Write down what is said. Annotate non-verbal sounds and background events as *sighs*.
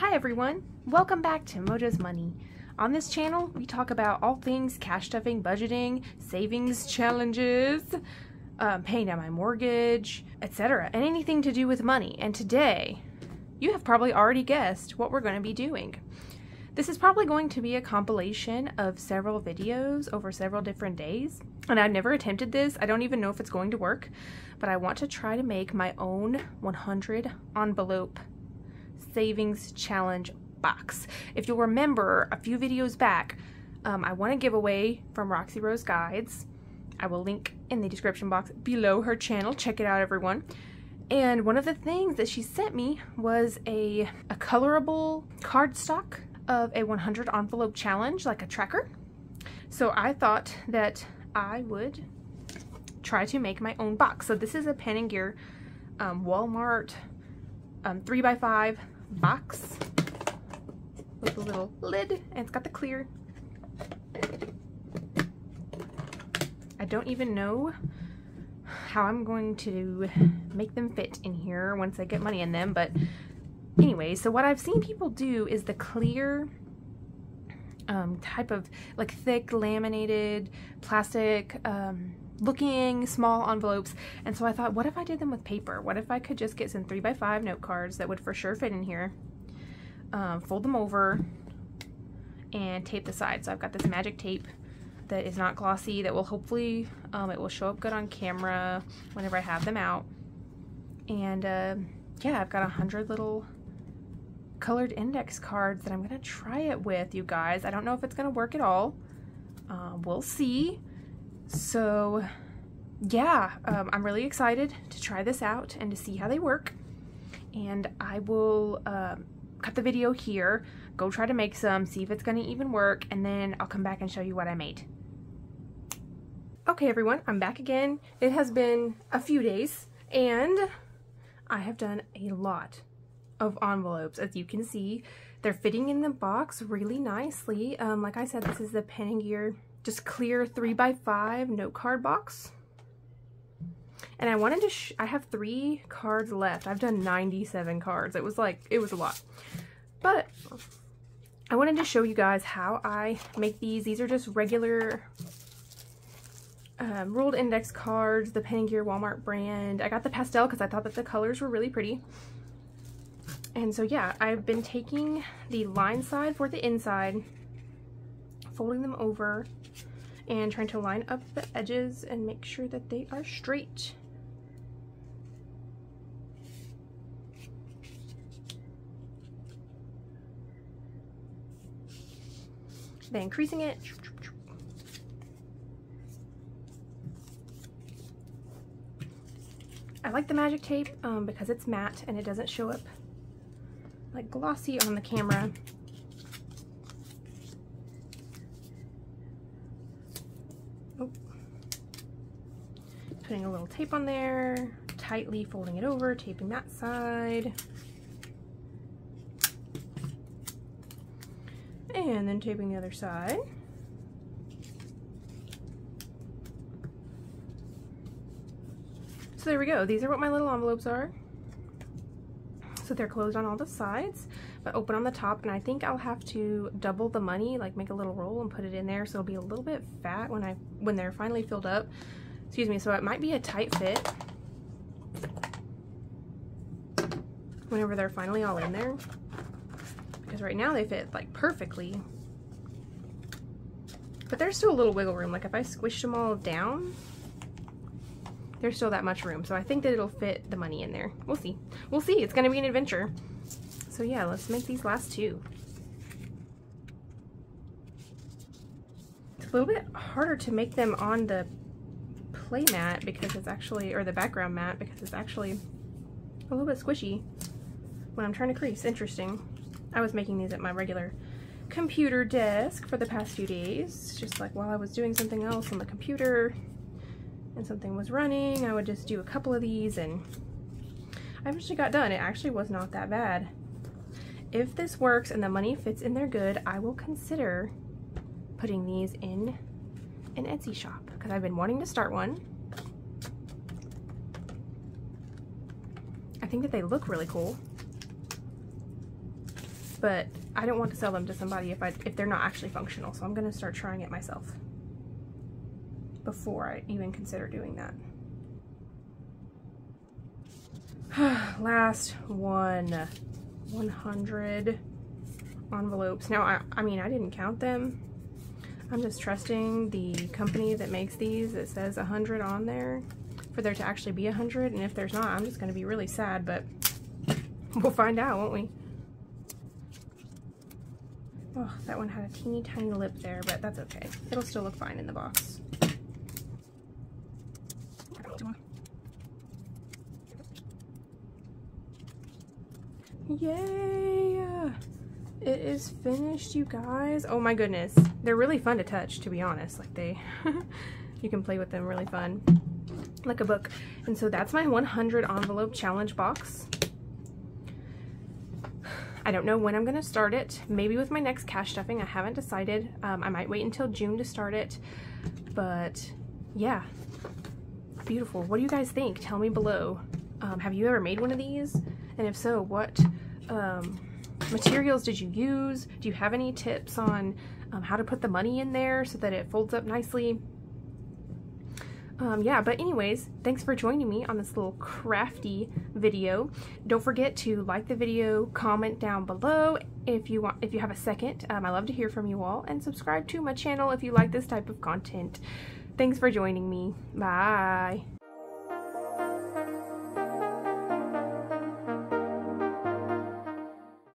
Hi everyone, welcome back to Mojo's Money. On this channel, we talk about all things cash stuffing, budgeting, savings challenges, um, paying down my mortgage, etc. And anything to do with money. And today, you have probably already guessed what we're going to be doing. This is probably going to be a compilation of several videos over several different days. And I've never attempted this. I don't even know if it's going to work. But I want to try to make my own 100 envelope savings challenge box. If you'll remember a few videos back, um, I won a giveaway from Roxy Rose Guides. I will link in the description box below her channel. Check it out, everyone. And one of the things that she sent me was a, a colorable cardstock of a 100 envelope challenge, like a tracker. So I thought that I would try to make my own box. So this is a Pen & Gear um, Walmart um, 3x5 box with a little lid and it's got the clear. I don't even know how I'm going to make them fit in here once I get money in them, but anyway, so what I've seen people do is the clear um, type of like thick laminated plastic um, looking small envelopes. And so I thought what if I did them with paper? What if I could just get some 3x5 note cards that would for sure fit in here um, fold them over and tape the sides. So I've got this magic tape that is not glossy that will hopefully um, it will show up good on camera whenever I have them out. And uh, yeah I've got a hundred little colored index cards that I'm gonna try it with you guys. I don't know if it's gonna work at all. Uh, we'll see so yeah, um, I'm really excited to try this out and to see how they work. And I will um, cut the video here, go try to make some, see if it's going to even work, and then I'll come back and show you what I made. Okay everyone, I'm back again. It has been a few days, and I have done a lot of envelopes. As you can see, they're fitting in the box really nicely. Um, like I said, this is the Pen & Gear just clear 3x5 note card box. And I wanted to, I have three cards left. I've done 97 cards. It was like, it was a lot. But I wanted to show you guys how I make these. These are just regular um, ruled index cards, the Pen & Gear Walmart brand. I got the pastel because I thought that the colors were really pretty. And so yeah, I've been taking the line side for the inside, folding them over, and trying to line up the edges and make sure that they are straight. Then increasing it. I like the magic tape um, because it's matte and it doesn't show up like glossy on the camera. Putting a little tape on there, tightly folding it over, taping that side. And then taping the other side. So there we go. These are what my little envelopes are. So they're closed on all the sides, but open on the top. And I think I'll have to double the money, like make a little roll and put it in there. So it'll be a little bit fat when I when they're finally filled up. Excuse me, so it might be a tight fit whenever they're finally all in there. Because right now they fit like perfectly. But there's still a little wiggle room. Like if I squished them all down, there's still that much room. So I think that it'll fit the money in there. We'll see. We'll see. It's going to be an adventure. So yeah, let's make these last two. It's a little bit harder to make them on the play mat because it's actually, or the background mat because it's actually a little bit squishy when I'm trying to crease. Interesting. I was making these at my regular computer desk for the past few days. Just like while I was doing something else on the computer and something was running, I would just do a couple of these and I actually got done. It actually was not that bad. If this works and the money fits in there good, I will consider putting these in an Etsy shop because I've been wanting to start one. I think that they look really cool. but I don't want to sell them to somebody if I if they're not actually functional. So I'm gonna start trying it myself before I even consider doing that. *sighs* Last one, 100 envelopes. Now, I, I mean, I didn't count them. I'm just trusting the company that makes these that says 100 on there for there to actually be 100. And if there's not, I'm just going to be really sad, but we'll find out, won't we? Oh, that one had a teeny tiny lip there, but that's okay. It'll still look fine in the box. Yay! It is finished, you guys. Oh my goodness. They're really fun to touch, to be honest. Like they, *laughs* you can play with them really fun. Like a book. And so that's my 100 envelope challenge box. *sighs* I don't know when I'm going to start it. Maybe with my next cash stuffing. I haven't decided. Um, I might wait until June to start it. But yeah, beautiful. What do you guys think? Tell me below. Um, have you ever made one of these? And if so, what um, materials did you use? Do you have any tips on um, how to put the money in there so that it folds up nicely? Um, yeah, but anyways, thanks for joining me on this little crafty video. Don't forget to like the video, comment down below if you want, if you have a second. Um, I love to hear from you all, and subscribe to my channel if you like this type of content. Thanks for joining me. Bye.